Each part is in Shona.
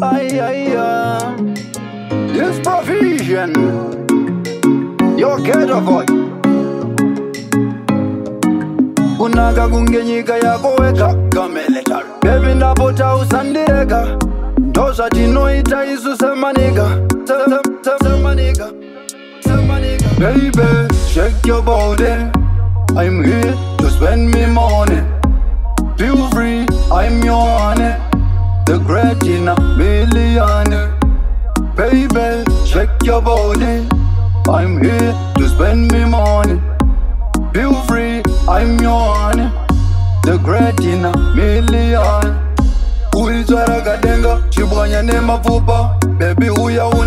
Aïe aïe aïe This provision Your get a boy Kunaka kunge nyika yako weka kameleta Baby ndapota usandireka Ndosha tinoita isu semanika Semanika Semanika Baby shake your body I'm here to spend me money Feel free I'm your Regina Milliani Baby, check your body I'm here to spend me money Feel free, I'm your honey The Gretina Milliani Uli zwa raga denga, chibwanya ne mafupa Baby, uya uya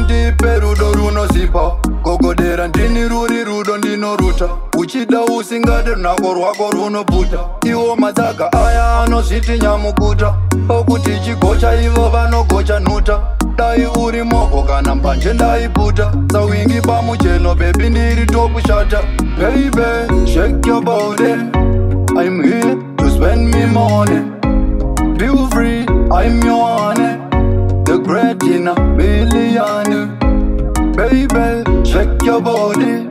zvida usingade runako rwako runobhuta iwo matsaga aya anozviti nyamukuta okuti chigocha ivo vanogocha nhuta dai uri moko kana mbanje ndaibhuta sawingi pamucheno bebi ndiri tokushata bebe shekyobode im here to spend me mone feel free im yoane the gretina miliani bebe shekyobode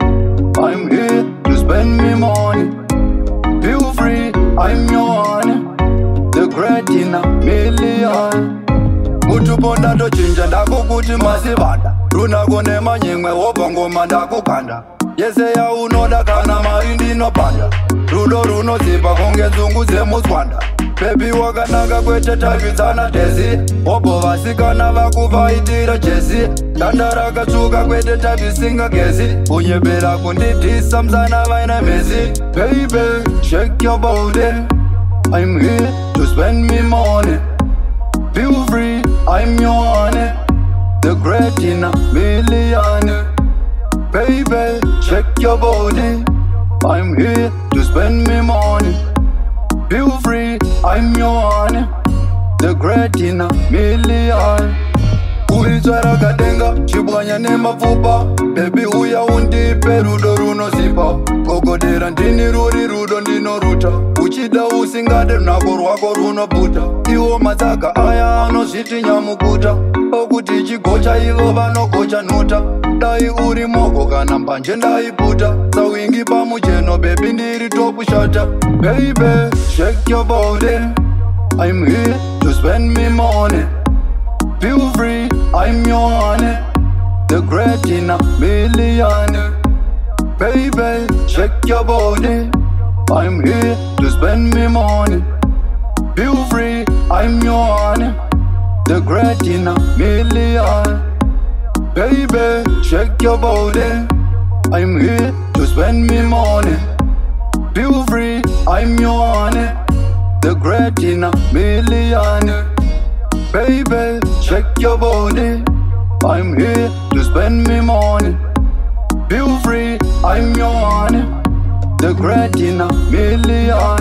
i'm here Spend me money, feel free, I'm your one. The great in a million. Kutuponda tochinja ndakukuti masivanda runako nemanyimwe wobvangoma ndakukanda yese yaunoda kana mai ndinopanda rudo runozipa kunge nzungu dzemutswanda pepi wakanaka kwete tavidzana dezi hobo vasikana vakuvaitira jezi danda rakatsvuka kwete tavisinga gezi kunyepera kundidhisa mzana vaina mezi bebe shake your body im here to spend me money feel free im your honey the great ina million bebe shake your body im here to spend me money feel free, I'm your one The great in a million Kulitwara katenga, chibwanya nema fupa Baby uya undipe rudo runo sipa Koko dira ndini ruri rudo ndino ruta Uchida usingade nakuru wako runo puta Iwo mazaka aya ano siti nyamukuta Okutichi gocha ilova no gocha nuta dai uri moko kana mbanje ndaibuta sawingi pamucheno bebi ndiri tokushata bebe shake your body im here to spend me money feel free im your honey the great in a million bebe shake your body im here to spend me money feel free im your honey the great in a million Baby, shake your body I'm here to spend me money Feel free, I'm your honey The great in a million Baby, shake your body I'm here to spend me money Feel free, I'm your honey The great in a million